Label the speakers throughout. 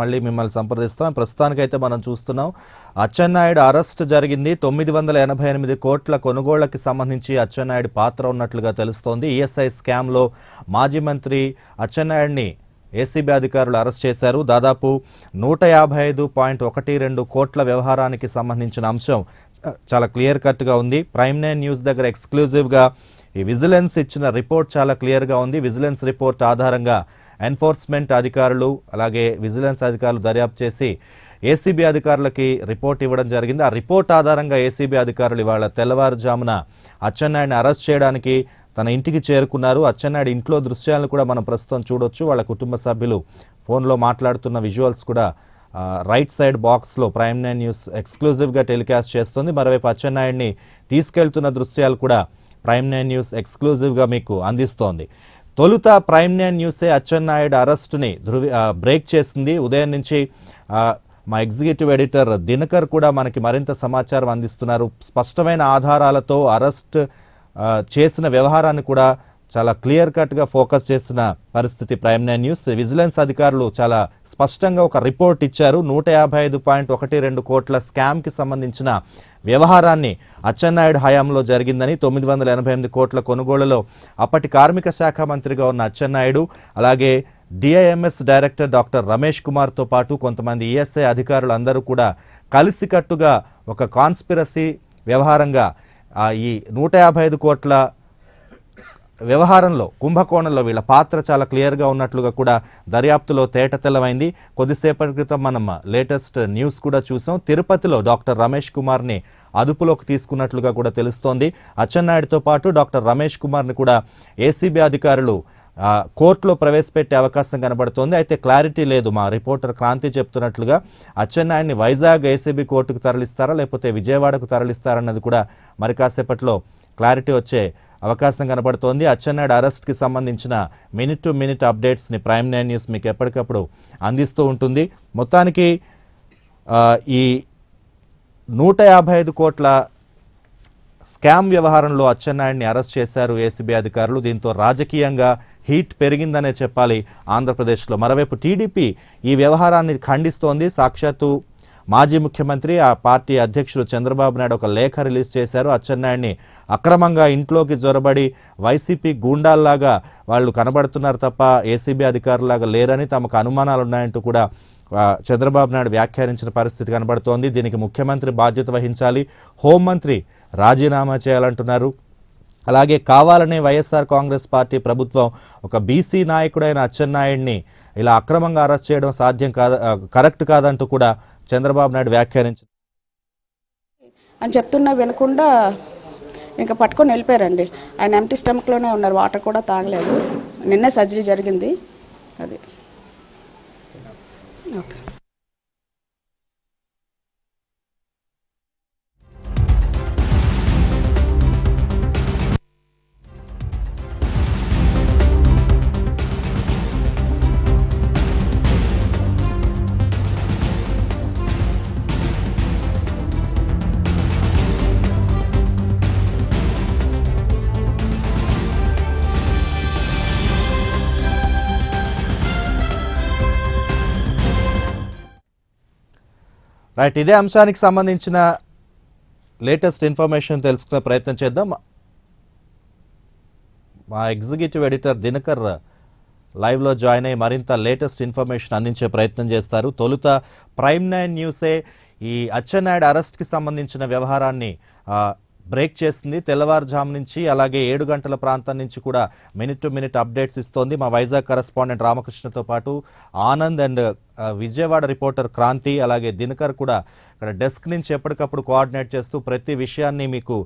Speaker 1: మళ్ళీ మిమ్మల్ని సంప్రదిస్తాం. ప్రస్తుతానికైతే మనం చూస్తున్నాం. అచ్చెన్నాయుడు అరెస్ట్ జరిగింది. తొమ్మిది వందల ఎనభై ఎనిమిది కోట్ల కొనుగోళ్ళకి సంబంధించి అచ్చెన్నాయుడు పాత్ర ఉన్నట్లుగా తెలుస్తోంది. ఈఎస్ఐ స్కామ్లో మాజీ మంత్రి అచ్చెన్నాయుడిని ఏసీబీ అధికారులు అరెస్ట్ చేశారు. దాదాపు నూట యాభై ఐదు పాయింట్ ఒకటి రెండు కోట్ల వ్యవహారానికి సంబంధించిన అంశం చాలా క్లియర్ కట్గా ఉంది. ప్రైమ్ నైన్ న్యూస్ దగ్గర ఎక్స్క్లూజివ్గా ఈ విజిలెన్స్ ఇచ్చిన రిపోర్ట్ చాలా క్లియర్గా ఉంది. విజిలెన్స్ రిపోర్ట్ ఆధారంగా ఎన్ఫోర్స్మెంట్ అధికారులు అలాగే విజిలెన్స్ అధికారులు దర్యాప్తు చేసి ఏసీబీ అధికారులకి రిపోర్ట్ ఇవ్వడం జరిగింది. ఆ రిపోర్ట్ ఆధారంగా ఏసీబీ అధికారులు ఇవాళ తెల్లవారుజామున అచ్చెన్నాయుడిని అరెస్ట్ చేయడానికి తన ఇంటికి చేరుకున్నారు. అచ్చెన్నాయుడు ఇంట్లో దృశ్యాలను కూడా మనం ప్రస్తుతం చూడొచ్చు. వాళ్ళ కుటుంబ సభ్యులు ఫోన్లో మాట్లాడుతున్న విజువల్స్ కూడా రైట్ సైడ్ బాక్స్లో ప్రైమ్ నైన్ న్యూస్ ఎక్స్క్లూజివ్గా టెలికాస్ట్ చేస్తుంది. మరోవైపు అచ్చెన్నాయుడిని తీసుకెళ్తున్న దృశ్యాలు కూడా ప్రైమ్ నైన్ న్యూస్ ఎక్స్క్లూజివ్గా మీకు అందిస్తోంది. తొలుత ప్రైమ్ నైన్ న్యూసే అచ్చెన్నాయుడు అరెస్టుని ధృవి బ్రేక్ చేసింది. ఉదయం నుంచి మా ఎగ్జిక్యూటివ్ ఎడిటర్ దినకర్ కూడా మనకి మరింత సమాచారం అందిస్తున్నారు. స్పష్టమైన ఆధారాలతో అరెస్ట్ చేసిన వ్యవహారాన్ని కూడా చాలా క్లియర్ కట్గా ఫోకస్ చేసిన పరిస్థితి. ప్రైమ్ నైన్ న్యూస్ విజిలెన్స్ అధికారులు చాలా స్పష్టంగా ఒక రిపోర్ట్ ఇచ్చారు. నూట యాభై ఐదు పాయింట్ ఒకటి రెండు కోట్ల స్కామ్కి సంబంధించిన వ్యవహారాన్ని అచ్చెన్నాయుడు హయాంలో జరిగిందని తొమ్మిది వందల ఎనభై ఎనిమిది కోట్ల కొనుగోళ్ళలో అప్పటి కార్మిక శాఖ మంత్రిగా ఉన్న అచ్చెన్నాయుడు అలాగే డిఐఎంఎస్ డైరెక్టర్ డాక్టర్ రమేష్ కుమార్తో పాటు కొంతమంది ఈఎస్ఐ అధికారులు అందరూ కూడా కలిసికట్టుగా ఒక కాన్స్పిరసీ వ్యవహారంగా ఈ నూట యాభై ఐదు కోట్ల వ్యవహారంలో కుంభకోణంలో వీళ్ళ పాత్ర చాలా క్లియర్గా ఉన్నట్లుగా కూడా దర్యాప్తులో తేటతెల్లమైంది కొద్దిసేపటి క్రితం మనం లేటెస్ట్ న్యూస్ కూడా చూసాం. తిరుపతిలో డాక్టర్ రమేష్ కుమార్ని అదుపులోకి తీసుకున్నట్లుగా కూడా తెలుస్తోంది. అచ్చెన్నాయుడితో పాటు డాక్టర్ రమేష్ కుమార్ని కూడా ఏసీబీ అధికారులు కోర్టులో ప్రవేశపెట్టే అవకాశం కనబడుతోంది. అయితే క్లారిటీ లేదు మా రిపోర్టర్ క్రాంతి చెప్తున్నట్లుగా. అచ్చెన్నాయుడిని వైజాగ్ ఏసీబీ కోర్టుకు తరలిస్తారా లేకపోతే విజయవాడకు తరలిస్తారన్నది కూడా మరి కాసేపట్లో క్లారిటీ వచ్చే అవకాశం కనబడుతోంది. అచ్చెన్నాయుడు అరెస్ట్కి సంబంధించిన మినిట్ టు మినిట్ అప్డేట్స్ని ప్రైమ్ నైన్ న్యూస్ మీకు ఎప్పటికప్పుడు అందిస్తూ ఉంటుంది. మొత్తానికి ఈ నూట యాభై ఐదు కోట్ల స్కామ్ వ్యవహారంలో అచ్చెన్నాయుడిని అరెస్ట్ చేశారు ఏసీబీ అధికారులు. దీంతో రాజకీయంగా హీట్ పెరిగిందనే చెప్పాలి ఆంధ్రప్రదేశ్లో. మరోవైపు టీడీపీ ఈ వ్యవహారాన్ని ఖండిస్తోంది. సాక్షాత్తు మాజీ ముఖ్యమంత్రి ఆ పార్టీ అధ్యక్షులు చంద్రబాబు నాయుడు ఒక లేఖ రిలీజ్ చేశారు. అచ్చెన్నాయుడిని అక్రమంగా ఇంట్లోకి జొరబడి వైసీపీ గూండాల్లాగా వాళ్ళు కనబడుతున్నారు తప్ప ఏసీబీ అధికారులాగా లేరని తమకు అనుమానాలు ఉన్నాయంటూ కూడా చంద్రబాబు నాయుడు వ్యాఖ్యానించిన పరిస్థితి కనబడుతోంది. దీనికి ముఖ్యమంత్రి బాధ్యత వహించాలి. హోంమంత్రి రాజీనామా చేయాలంటున్నారు. అలాగే కావాలనే వైఎస్ఆర్ కాంగ్రెస్ పార్టీ ప్రభుత్వం ఒక బీసీ నాయకుడైన అచ్చెన్నాయుడిని ఇలా అక్రమంగా అరెస్ట్ చేయడం సాధ్యం కాదు కరెక్ట్ కాదంటూ కూడా చంద్రబాబు నాయుడు వ్యాఖ్యానించారు
Speaker 2: అని చెప్తున్నా వినకుండా ఇంకా పట్టుకొని వెళ్ళిపోయారండి. ఆయన ఎంటీ స్టమక్లోనే ఉన్నారు. వాటర్ కూడా తాగలేదు. నిన్నే సర్జరీ జరిగింది. అది. ఓకే.
Speaker 1: రైట్ ఇదే అంశానికి సంబంధించిన లేటెస్ట్ ఇన్ఫర్మేషన్ తెలుసుకునే ప్రయత్నం చేద్దాం. మా ఎగ్జిక్యూటివ్ ఎడిటర్ దినకర్ లైవ్లో జాయిన్ అయ్యి మరింత లేటెస్ట్ ఇన్ఫర్మేషన్ అందించే ప్రయత్నం చేస్తారు. తొలుత ప్రైమ్ నైన్ న్యూసే ఈ అచ్చెన్నాయుడు అరెస్ట్కి సంబంధించిన వ్యవహారాన్ని బ్రేక్ చేసింది తెల్లవారుజాము నుంచి అలాగే ఏడు గంటల ప్రాంతం నుంచి కూడా మినిట్ టు మినిట్ అప్డేట్స్ ఇస్తోంది. మా వైజాగ్ కరస్పాండెంట్ రామకృష్ణతో పాటు ఆనంద్ అండ్ విజయవాడ రిపోర్టర్ క్రాంతి అలాగే దినకర్ కూడా ఇక్కడ డెస్క్ నుంచి ఎప్పటికప్పుడు కోఆర్డినేట్ చేస్తూ ప్రతి విషయాన్ని మీకు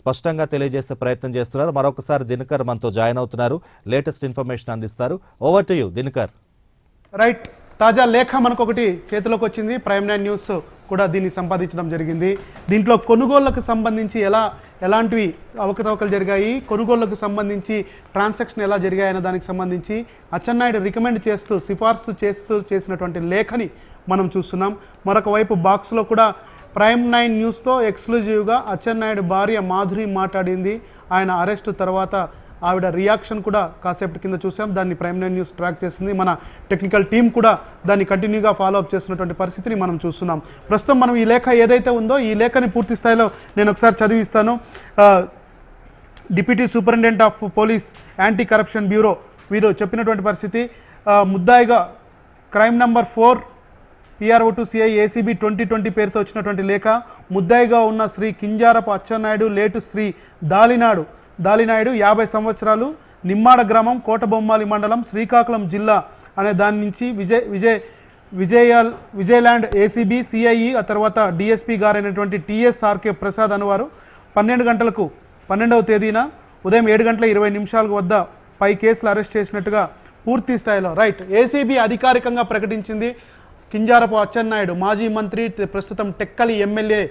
Speaker 1: స్పష్టంగా తెలియజేసే ప్రయత్నం చేస్తున్నారు. మరొకసారి దినకర్ మనతో జాయిన్ అవుతున్నారు. లేటెస్ట్ ఇన్ఫర్మేషన్ అందిస్తారు. Over to you Dinakar.
Speaker 3: Right తాజా లేఖ మనకు ఒకటి చేతిలోకి వచ్చింది. ప్రైమ్ నైన్ న్యూస్ కూడా దీన్ని సంపాదించడం జరిగింది. దీంట్లో కొనుగోళ్ళకు సంబంధించి ఎలా ఎలాంటివి అవకతవకలు జరిగాయి కొనుగోళ్ళకు సంబంధించి ట్రాన్సాక్షన్ ఎలా జరిగాయన్న దానికి సంబంధించి అచ్చెన్నాయుడు రికమెండ్ చేస్తూ సిఫార్సు చేస్తూ చేసినటువంటి లేఖని మనం చూస్తున్నాం. మరొక వైపు బాక్స్లో కూడా ప్రైమ్ నైన్ న్యూస్తో ఎక్స్క్లూజివ్గా అచ్చెన్నాయుడు భార్య మాధురి మాట్లాడింది. ఆయన అరెస్టు తర్వాత ఆవిడ రియాక్షన్ కూడా కాసేపటి కింద చూసాం. దాన్ని ప్రైమ్ నైన్ న్యూస్ ట్రాక్ చేసింది. మన టెక్నికల్ టీం కూడా దాన్ని కంటిన్యూగా ఫాలో అప్ చేస్తున్నటువంటి పరిస్థితిని మనం చూస్తున్నాం. ప్రస్తుతం మనం ఈ లేఖ ఏదైతే ఉందో ఈ లేఖని పూర్తి స్థాయిలో నేను ఒకసారి చదివిస్తాను. Deputy superintendent of police anti corruption bureau వీరు చెప్పినటువంటి పరిస్థితి ముద్దాయిగా crime number four PRO to CI ACB twenty twenty పేరుతో వచ్చినటువంటి లేఖ ముద్దాయిగా ఉన్న శ్రీ కింజారపు అచ్చెన్నాయుడు లేటు శ్రీ దాలినాడు. దాలినాయుడు యాభై సంవత్సరాలు నిమ్మాడ గ్రామం కోటబొమ్మాలి మండలం శ్రీకాకుళం జిల్లా అనే దాని నుంచి విజయ్ విజయ్ విజయల్ విజయ్లాండ్ ఏసీబీ సిఐఈ ఆ తర్వాత డిఎస్పీ గారైనటువంటి టిఎస్ఆర్కే ప్రసాద్ అనువారు. పన్నెండు గంటలకు పన్నెండవ తేదీన ఉదయం ఏడు గంటల ఇరవై నిమిషాలకు వద్ద పై కేసులు అరెస్ట్ చేసినట్టుగా పూర్తి స్థాయిలో రైట్ ఏసీబీ అధికారికంగా ప్రకటించింది కింజారపు అచ్చెన్నాయుడు. మాజీ మంత్రి ప్రస్తుతం టెక్కలి ఎమ్మెల్యే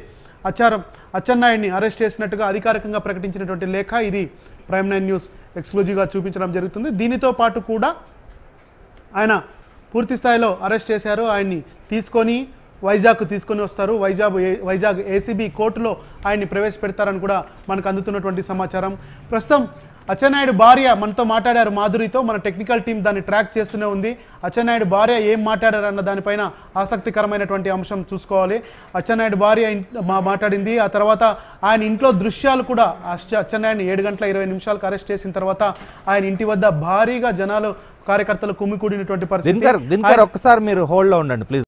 Speaker 3: అచ్చారం. అచ్చెన్నాయుడిని అరెస్ట్ చేసినట్టుగా అధికారికంగా ప్రకటించినటువంటి లేఖ ఇది ప్రైమ్ నైన్ న్యూస్ ఎక్స్క్లూజివ్గా చూపించడం జరుగుతుంది. దీనితో పాటు కూడా ఆయన పూర్తి స్థాయిలో అరెస్ట్ చేశారు. ఆయన్ని తీసుకొని వైజాగ్ తీసుకొని వస్తారు. వైజాగ్ ఏ- వైజాగ్ ఏసీబీ కోర్టులో ఆయన్ని ప్రవేశపెడతారని కూడా మనకు అందుతున్నటువంటి సమాచారం. ప్రస్తుతం అచ్చెన్నాయుడు భార్య మనతో మాట్లాడారు మాధురితో. మన టెక్నికల్ టీం దాన్ని ట్రాక్ చేస్తూనే ఉంది. అచ్చెన్నాయుడు భార్య ఏం మాట్లాడారు అన్న దానిపైన ఆసక్తికరమైనటువంటి అంశం చూసుకోవాలి. అచ్చెన్నాయుడు భార్య మాట్లాడింది. ఆ తర్వాత ఆయన ఇంట్లో దృశ్యాలు కూడా అచ్చ- అచ్చెన్నాయుడిని ఏడు గంటల ఇరవై నిమిషాలకు అరెస్ట్ చేసిన తర్వాత ఆయన ఇంటి వద్ద భారీగా జనాలు కార్యకర్తలు కుమ్మికూడినటువంటి పరిస్థితి.
Speaker 1: ఒక్కసారి మీరు హోల్డ్లో ఉండండి ప్లీజ్